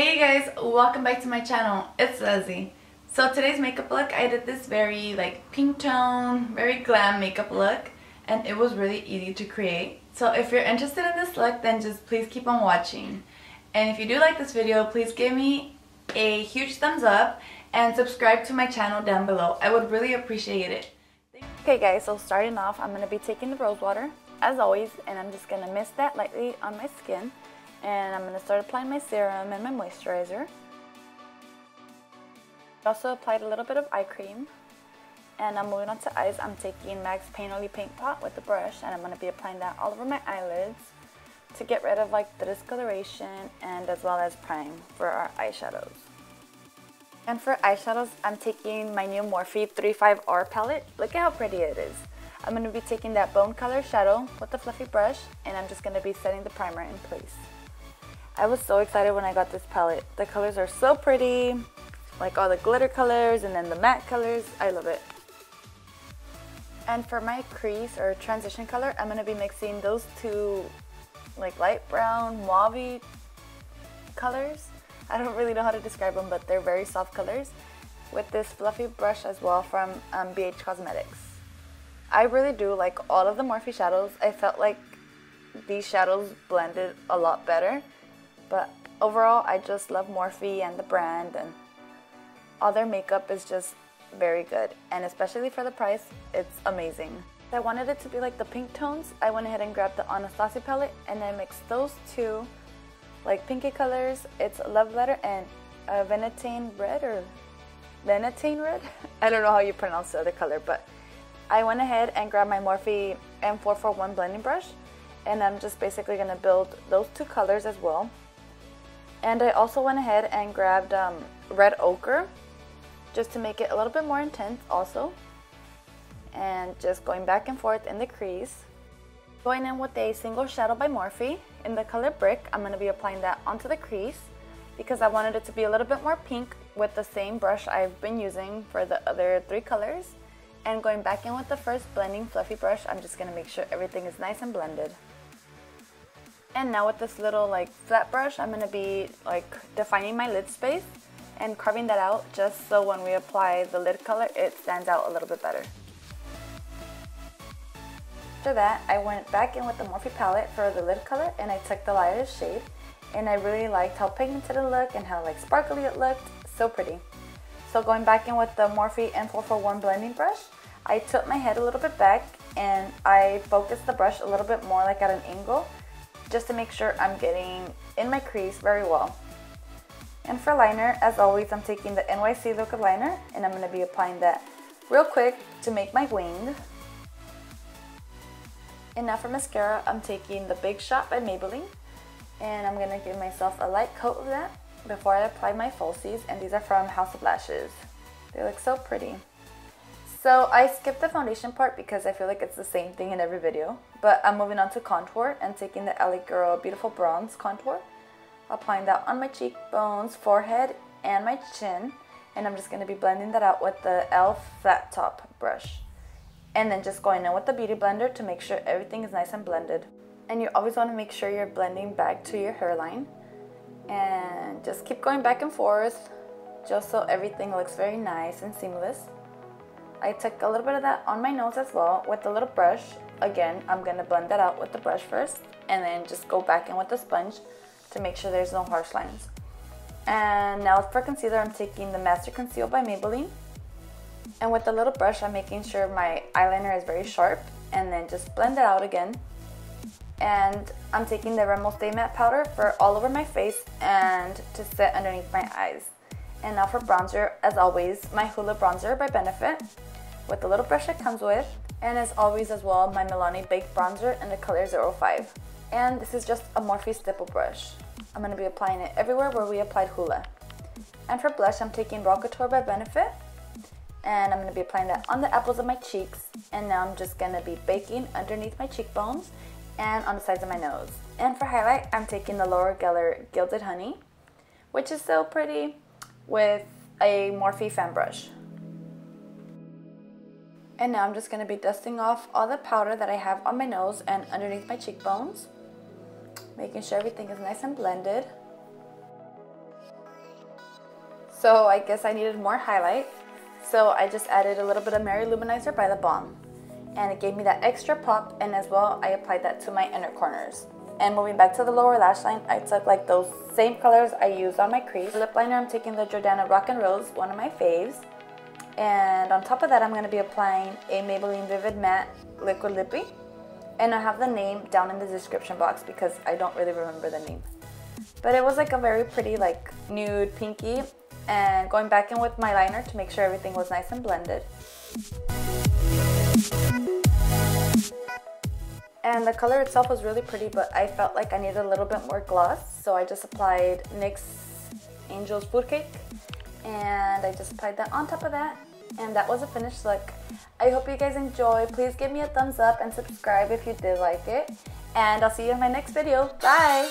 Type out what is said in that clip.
Hey guys, welcome back to my channel. It's Leslye. So today's makeup look, I did this very like pink tone, very glam makeup look and it was really easy to create. So if you're interested in this look, then just please keep on watching. And if you do like this video, please give me a huge thumbs up and subscribe to my channel down below. I would really appreciate it. Okay guys, so starting off, I'm going to be taking the rose water as always and I'm just going to mist that lightly on my skin and I'm going to start applying my serum and my moisturizer. I also applied a little bit of eye cream and I'm moving on to eyes. I'm taking MAC's Painterly Paint Pot with the brush and I'm going to be applying that all over my eyelids to get rid of like the discoloration and as well as prime for our eyeshadows. And for eyeshadows, I'm taking my new Morphe 35R palette. Look at how pretty it is. I'm going to be taking that bone color shadow with the fluffy brush and I'm just going to be setting the primer in place. I was so excited when I got this palette. The colors are so pretty, like all the glitter colors and then the matte colors. I love it. And for my crease or transition color, I'm going to be mixing those two like light brown, mauve colors. I don't really know how to describe them, but they're very soft colors with this fluffy brush as well from um, BH Cosmetics. I really do like all of the Morphe shadows. I felt like these shadows blended a lot better but overall, I just love Morphe and the brand and all their makeup is just very good. And especially for the price, it's amazing. I wanted it to be like the pink tones. I went ahead and grabbed the Anastasia palette and I mixed those two like pinky colors. It's a Love Letter and uh, Venetane Red or Venetane Red? I don't know how you pronounce the other color, but I went ahead and grabbed my Morphe M441 blending brush and I'm just basically going to build those two colors as well. And I also went ahead and grabbed um, red ochre just to make it a little bit more intense also. And just going back and forth in the crease. Going in with a single shadow by Morphe in the color Brick, I'm going to be applying that onto the crease because I wanted it to be a little bit more pink with the same brush I've been using for the other three colors. And going back in with the first blending fluffy brush, I'm just going to make sure everything is nice and blended. And now with this little like flat brush, I'm going to be like defining my lid space and carving that out just so when we apply the lid color, it stands out a little bit better. After that, I went back in with the Morphe palette for the lid color and I took the lightest shade and I really liked how pigmented it looked and how like sparkly it looked. So pretty. So going back in with the Morphe M441 blending brush, I took my head a little bit back and I focused the brush a little bit more like at an angle just to make sure I'm getting in my crease very well. And for liner, as always, I'm taking the NYC Liquid Liner and I'm going to be applying that real quick to make my wing. And now for mascara, I'm taking the Big Shot by Maybelline and I'm going to give myself a light coat of that before I apply my falsies and these are from House of Lashes. They look so pretty. So I skipped the foundation part because I feel like it's the same thing in every video. But I'm moving on to contour and taking the LA Girl Beautiful Bronze Contour. Applying that on my cheekbones, forehead, and my chin. And I'm just going to be blending that out with the e.l.f. Flat Top brush. And then just going in with the Beauty Blender to make sure everything is nice and blended. And you always want to make sure you're blending back to your hairline. And just keep going back and forth just so everything looks very nice and seamless. I took a little bit of that on my nose as well with a little brush. Again, I'm going to blend that out with the brush first and then just go back in with the sponge to make sure there's no harsh lines. And now for concealer, I'm taking the Master Conceal by Maybelline. And with the little brush, I'm making sure my eyeliner is very sharp and then just blend it out again. And I'm taking the Rimmel Stay Matte Powder for all over my face and to set underneath my eyes. And now for bronzer, as always, my Hoola Bronzer by Benefit with the little brush it comes with. And as always as well, my Milani Baked Bronzer in the color 05. And this is just a Morphe stipple brush. I'm going to be applying it everywhere where we applied Hoola. And for blush, I'm taking Raw by Benefit. And I'm going to be applying that on the apples of my cheeks. And now I'm just going to be baking underneath my cheekbones and on the sides of my nose. And for highlight, I'm taking the Laura Geller Gilded Honey, which is so pretty, with a Morphe fan brush. And now I'm just going to be dusting off all the powder that I have on my nose and underneath my cheekbones. Making sure everything is nice and blended. So I guess I needed more highlight. So I just added a little bit of Mary-Lou Manizer by the Balm. And it gave me that extra pop and as well I applied that to my inner corners. And moving back to the lower lash line, I took like those same colors I used on my crease. Lip liner, I'm taking the Jordana Rock and Rose, one of my faves. And on top of that, I'm going to be applying a Maybelline Vivid Matte Liquid Lippy. And I have the name down in the description box because I don't really remember the name. But it was like a very pretty like nude pinky and going back in with my liner to make sure everything was nice and blended. And the color itself was really pretty, but I felt like I needed a little bit more gloss. So I just applied NYX Angels Food Cake. And I just applied that on top of that. And that was a finished look. I hope you guys enjoy. Please give me a thumbs up and subscribe if you did like it. And I'll see you in my next video. Bye!